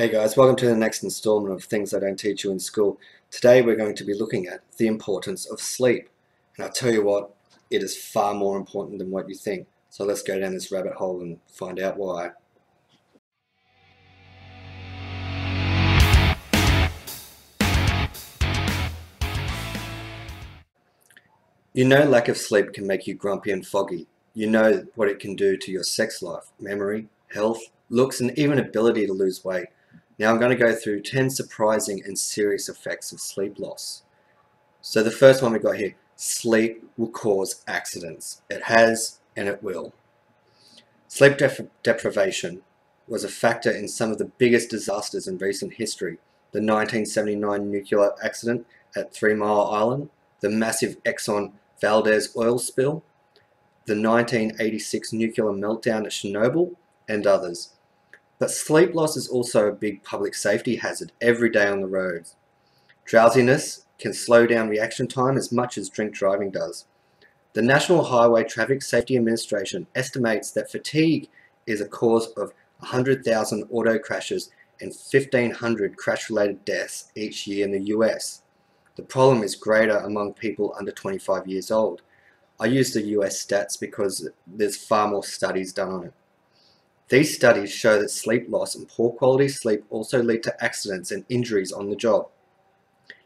Hey guys, welcome to the next installment of Things I Don't Teach You in School. Today we're going to be looking at the importance of sleep. And I'll tell you what, it is far more important than what you think. So let's go down this rabbit hole and find out why. You know lack of sleep can make you grumpy and foggy. You know what it can do to your sex life, memory, health, looks, and even ability to lose weight. Now I'm going to go through 10 surprising and serious effects of sleep loss. So the first one we've got here, sleep will cause accidents. It has and it will. Sleep deprivation was a factor in some of the biggest disasters in recent history. The 1979 nuclear accident at Three Mile Island, the massive Exxon Valdez oil spill, the 1986 nuclear meltdown at Chernobyl, and others. But sleep loss is also a big public safety hazard every day on the roads. Drowsiness can slow down reaction time as much as drink driving does. The National Highway Traffic Safety Administration estimates that fatigue is a cause of 100,000 auto crashes and 1,500 crash-related deaths each year in the US. The problem is greater among people under 25 years old. I use the US stats because there's far more studies done on it. These studies show that sleep loss and poor quality sleep also lead to accidents and injuries on the job.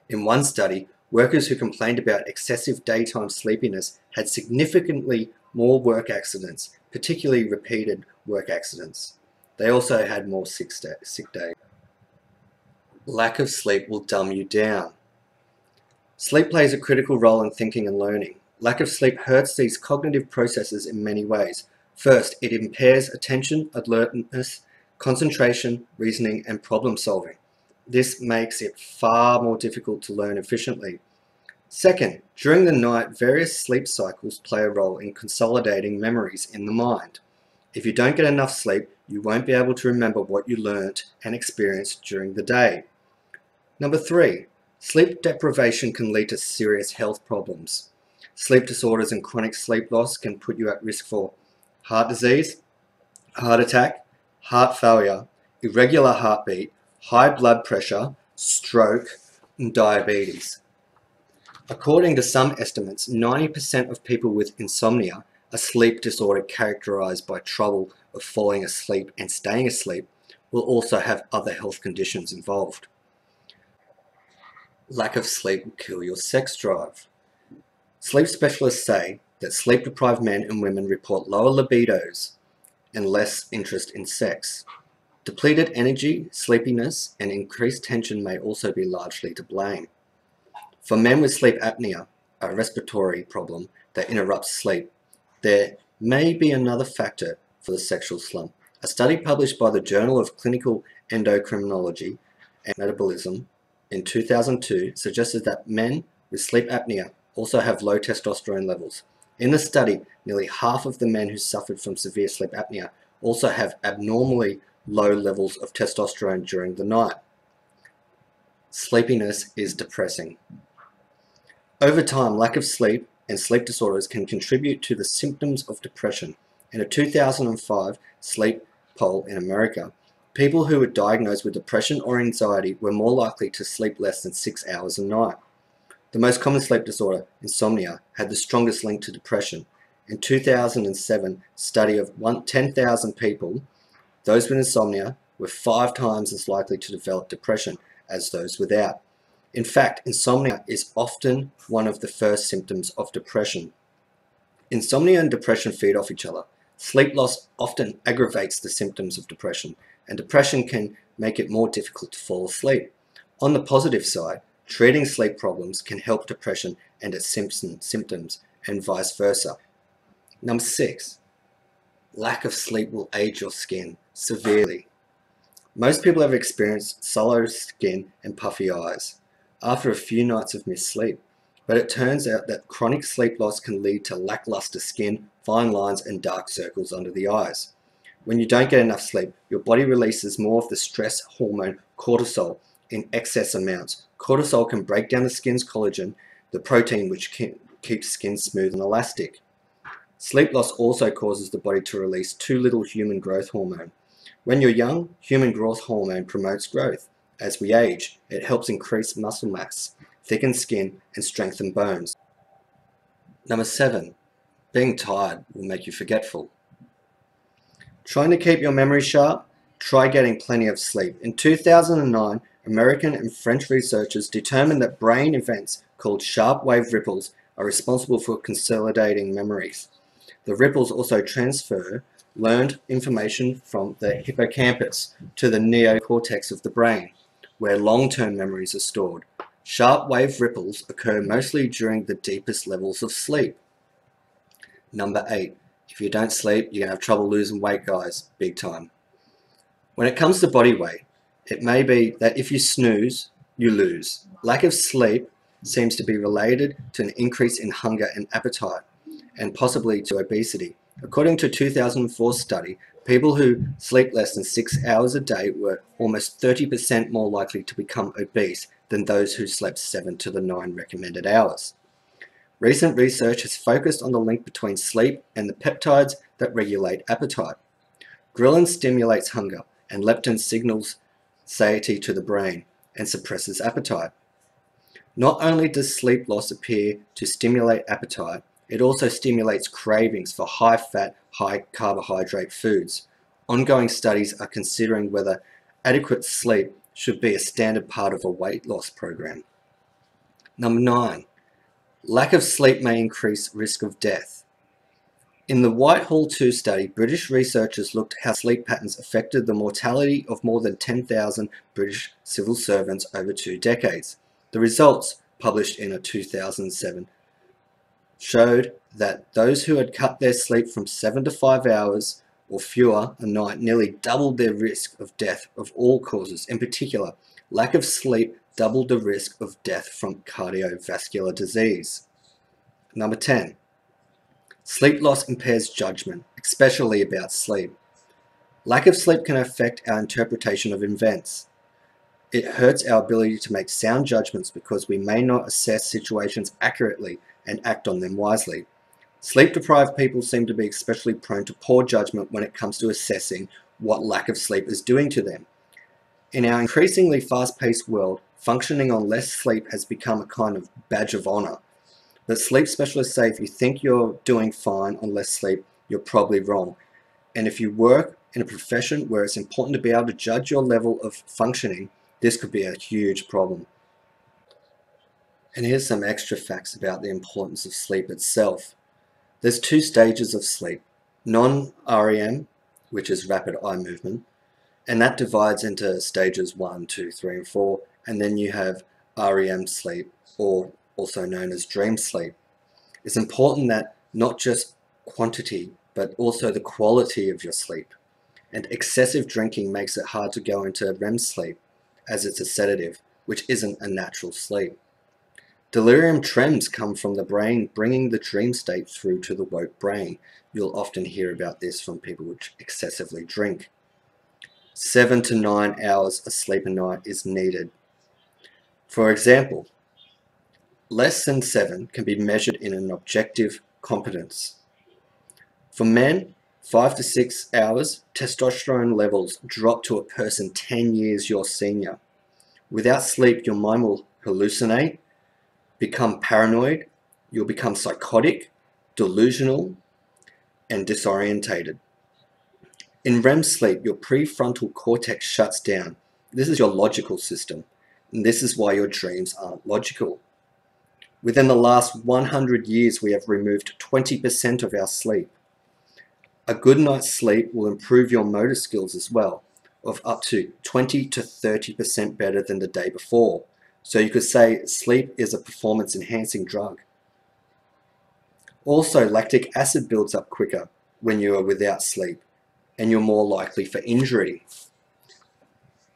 In one study, workers who complained about excessive daytime sleepiness had significantly more work accidents, particularly repeated work accidents. They also had more sick, sick days. Lack of sleep will dumb you down. Sleep plays a critical role in thinking and learning. Lack of sleep hurts these cognitive processes in many ways. First, it impairs attention, alertness, concentration, reasoning, and problem solving. This makes it far more difficult to learn efficiently. Second, during the night, various sleep cycles play a role in consolidating memories in the mind. If you don't get enough sleep, you won't be able to remember what you learnt and experienced during the day. Number three, sleep deprivation can lead to serious health problems. Sleep disorders and chronic sleep loss can put you at risk for heart disease, heart attack, heart failure, irregular heartbeat, high blood pressure, stroke, and diabetes. According to some estimates, 90% of people with insomnia, a sleep disorder characterized by trouble of falling asleep and staying asleep, will also have other health conditions involved. Lack of sleep will kill your sex drive. Sleep specialists say that sleep-deprived men and women report lower libidos and less interest in sex. Depleted energy, sleepiness, and increased tension may also be largely to blame. For men with sleep apnea, a respiratory problem that interrupts sleep, there may be another factor for the sexual slump. A study published by the Journal of Clinical Endocrinology and Metabolism in 2002 suggested that men with sleep apnea also have low testosterone levels, in the study, nearly half of the men who suffered from severe sleep apnea also have abnormally low levels of testosterone during the night. Sleepiness is depressing. Over time, lack of sleep and sleep disorders can contribute to the symptoms of depression. In a 2005 sleep poll in America, people who were diagnosed with depression or anxiety were more likely to sleep less than six hours a night. The most common sleep disorder, insomnia, had the strongest link to depression. In 2007 study of 10,000 people, those with insomnia were five times as likely to develop depression as those without. In fact, insomnia is often one of the first symptoms of depression. Insomnia and depression feed off each other. Sleep loss often aggravates the symptoms of depression, and depression can make it more difficult to fall asleep. On the positive side, Treating sleep problems can help depression and its symptoms and vice versa. Number six, lack of sleep will age your skin severely. Most people have experienced sallow skin and puffy eyes after a few nights of missed sleep, but it turns out that chronic sleep loss can lead to lackluster skin, fine lines, and dark circles under the eyes. When you don't get enough sleep, your body releases more of the stress hormone cortisol in excess amounts. Cortisol can break down the skin's collagen, the protein which keeps skin smooth and elastic. Sleep loss also causes the body to release too little human growth hormone, When you're young, human growth hormone promotes growth. As we age, it helps increase muscle mass, thicken skin, and strengthen bones. Number seven, being tired will make you forgetful. Trying to keep your memory sharp? Try getting plenty of sleep. In 2009, American and French researchers determined that brain events called sharp wave ripples are responsible for consolidating memories. The ripples also transfer learned information from the hippocampus to the neocortex of the brain, where long-term memories are stored. Sharp wave ripples occur mostly during the deepest levels of sleep. Number 8. If you don't sleep, you're to have trouble losing weight, guys. Big time. When it comes to body weight, it may be that if you snooze, you lose. Lack of sleep seems to be related to an increase in hunger and appetite, and possibly to obesity. According to a 2004 study, people who sleep less than 6 hours a day were almost 30% more likely to become obese than those who slept 7 to the 9 recommended hours. Recent research has focused on the link between sleep and the peptides that regulate appetite. Ghrelin stimulates hunger, and leptin signals satiety to the brain and suppresses appetite. Not only does sleep loss appear to stimulate appetite, it also stimulates cravings for high-fat, high-carbohydrate foods. Ongoing studies are considering whether adequate sleep should be a standard part of a weight loss program. Number 9. Lack of sleep may increase risk of death. In the Whitehall 2 study, British researchers looked how sleep patterns affected the mortality of more than 10,000 British civil servants over two decades. The results, published in a 2007, showed that those who had cut their sleep from 7 to 5 hours or fewer a night nearly doubled their risk of death of all causes. In particular, lack of sleep doubled the risk of death from cardiovascular disease. Number 10. Sleep loss impairs judgment, especially about sleep. Lack of sleep can affect our interpretation of events. It hurts our ability to make sound judgments because we may not assess situations accurately and act on them wisely. Sleep-deprived people seem to be especially prone to poor judgment when it comes to assessing what lack of sleep is doing to them. In our increasingly fast-paced world, functioning on less sleep has become a kind of badge of honor. But sleep specialists say if you think you're doing fine on less sleep, you're probably wrong. And if you work in a profession where it's important to be able to judge your level of functioning, this could be a huge problem. And here's some extra facts about the importance of sleep itself. There's two stages of sleep. Non-REM, which is rapid eye movement, and that divides into stages 1, 2, 3, and 4, and then you have REM sleep, or also known as dream sleep. It's important that not just quantity, but also the quality of your sleep. And excessive drinking makes it hard to go into REM sleep, as it's a sedative, which isn't a natural sleep. Delirium tremens come from the brain bringing the dream state through to the woke brain. You'll often hear about this from people who excessively drink. Seven to nine hours of sleep a night is needed. For example, less than seven can be measured in an objective competence. For men, five to six hours, testosterone levels drop to a person 10 years your senior. Without sleep, your mind will hallucinate, become paranoid, you'll become psychotic, delusional, and disorientated. In REM sleep, your prefrontal cortex shuts down. This is your logical system, and this is why your dreams aren't logical. Within the last 100 years, we have removed 20% of our sleep. A good night's sleep will improve your motor skills as well, of up to 20 to 30% better than the day before. So you could say sleep is a performance enhancing drug. Also, lactic acid builds up quicker when you are without sleep, and you're more likely for injury.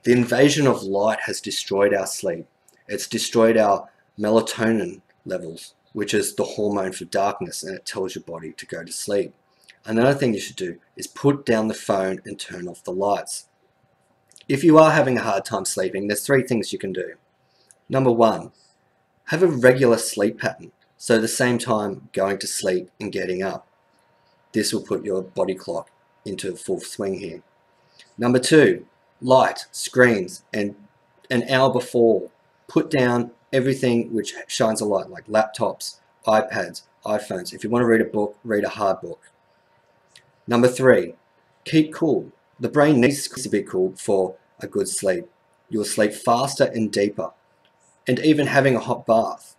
The invasion of light has destroyed our sleep. It's destroyed our melatonin levels, which is the hormone for darkness, and it tells your body to go to sleep. Another thing you should do is put down the phone and turn off the lights. If you are having a hard time sleeping, there's three things you can do. Number one, have a regular sleep pattern. So the same time going to sleep and getting up. This will put your body clock into full swing here. Number two, light, screens, and an hour before, put down everything which shines a light, like laptops, iPads, iPhones. If you want to read a book, read a hard book. Number three, keep cool. The brain needs to be cool for a good sleep. You'll sleep faster and deeper. And even having a hot bath,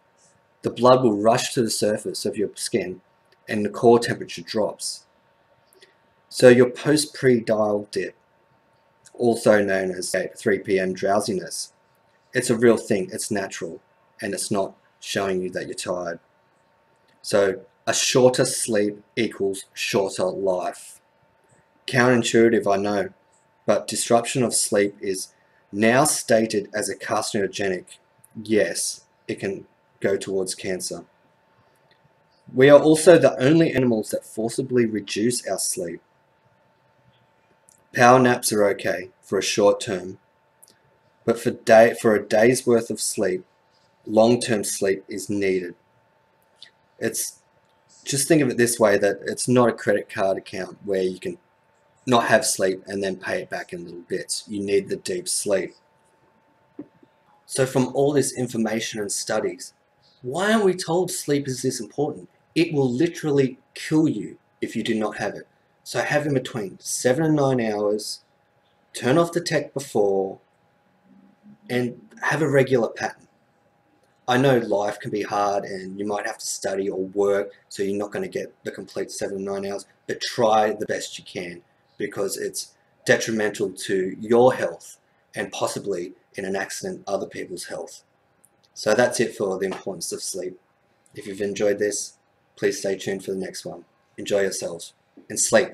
the blood will rush to the surface of your skin and the core temperature drops. So your post-prandial dip, also known as 3 p.m. drowsiness, it's a real thing, it's natural, and it's not showing you that you're tired. So a shorter sleep equals shorter life. Counterintuitive, I know, but disruption of sleep is now stated as a carcinogenic. Yes, it can go towards cancer. We are also the only animals that forcibly reduce our sleep. Power naps are okay for a short term, but for, day, for a day's worth of sleep, long-term sleep is needed. It's just think of it this way that it's not a credit card account where you can not have sleep and then pay it back in little bits. You need the deep sleep. So from all this information and studies, why aren't we told sleep is this important? It will literally kill you if you do not have it. So have in between seven and nine hours, turn off the tech before, and have a regular pattern. I know life can be hard and you might have to study or work, so you're not going to get the complete seven, nine hours, but try the best you can because it's detrimental to your health and possibly in an accident other people's health. So that's it for the importance of sleep. If you've enjoyed this, please stay tuned for the next one. Enjoy yourselves and sleep.